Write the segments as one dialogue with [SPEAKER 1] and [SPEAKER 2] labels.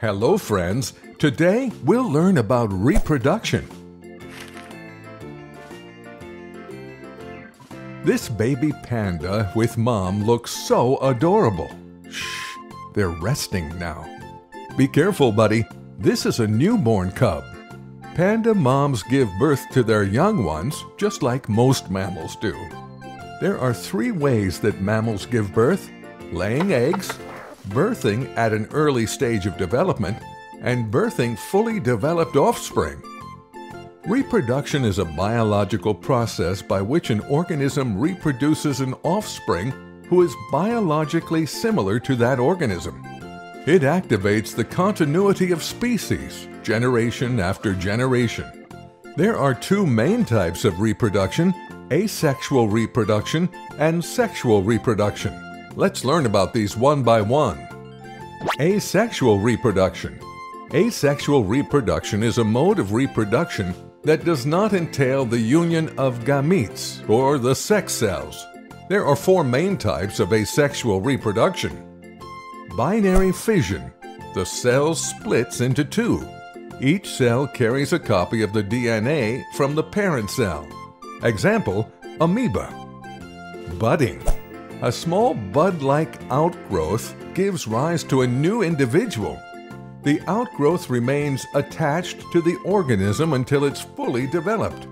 [SPEAKER 1] Hello, friends. Today we'll learn about reproduction. This baby panda with mom looks so adorable. Shh, they're resting now. Be careful, buddy. This is a newborn cub. Panda moms give birth to their young ones just like most mammals do. There are three ways that mammals give birth laying eggs, birthing at an early stage of development, and birthing fully developed offspring. Reproduction is a biological process by which an organism reproduces an offspring who is biologically similar to that organism. It activates the continuity of species, generation after generation. There are two main types of reproduction asexual reproduction and sexual reproduction. Let's learn about these one by one. Asexual reproduction. Asexual reproduction is a mode of reproduction that does not entail the union of gametes or the sex cells. There are four main types of asexual reproduction. Binary fission. The cell splits into two. Each cell carries a copy of the DNA from the parent cell. Example, amoeba. Budding. A small bud-like outgrowth gives rise to a new individual. The outgrowth remains attached to the organism until it's fully developed.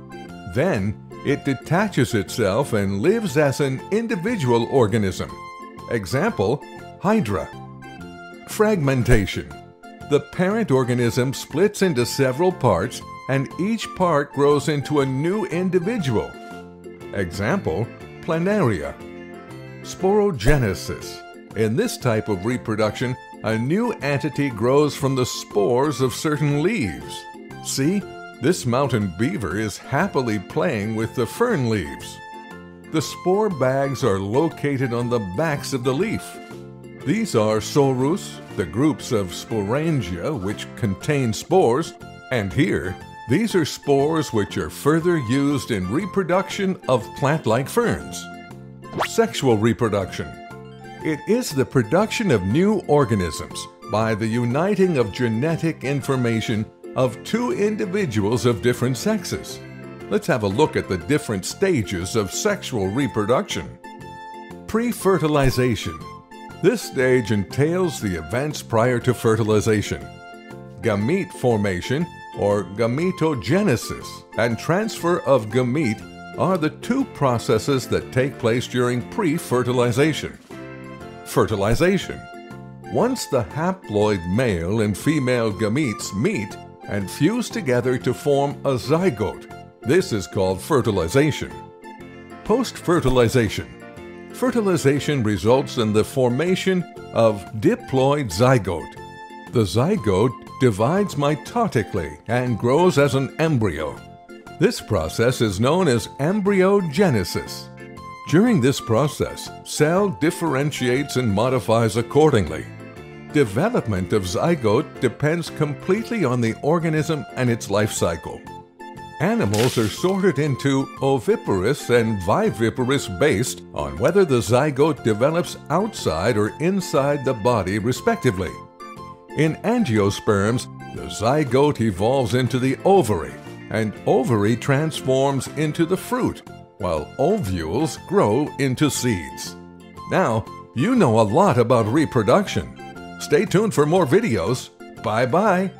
[SPEAKER 1] Then, it detaches itself and lives as an individual organism. Example, Hydra. Fragmentation. The parent organism splits into several parts and each part grows into a new individual. Example, planaria. Sporogenesis. In this type of reproduction, a new entity grows from the spores of certain leaves. See, this mountain beaver is happily playing with the fern leaves. The spore bags are located on the backs of the leaf. These are sorus, the groups of sporangia which contain spores, and here, these are spores which are further used in reproduction of plant-like ferns. Sexual reproduction. It is the production of new organisms by the uniting of genetic information of two individuals of different sexes. Let's have a look at the different stages of sexual reproduction. Pre-fertilization. This stage entails the events prior to fertilization. Gamete formation or gametogenesis and transfer of gamete are the two processes that take place during pre-fertilization. Fertilization. Once the haploid male and female gametes meet and fuse together to form a zygote, this is called fertilization. Post-fertilization. Fertilization results in the formation of diploid zygote. The zygote divides mitotically and grows as an embryo. This process is known as embryogenesis. During this process, cell differentiates and modifies accordingly. Development of zygote depends completely on the organism and its life cycle. Animals are sorted into oviparous and viviparous based on whether the zygote develops outside or inside the body respectively. In angiosperms, the zygote evolves into the ovary and ovary transforms into the fruit, while ovules grow into seeds. Now, you know a lot about reproduction. Stay tuned for more videos. Bye bye.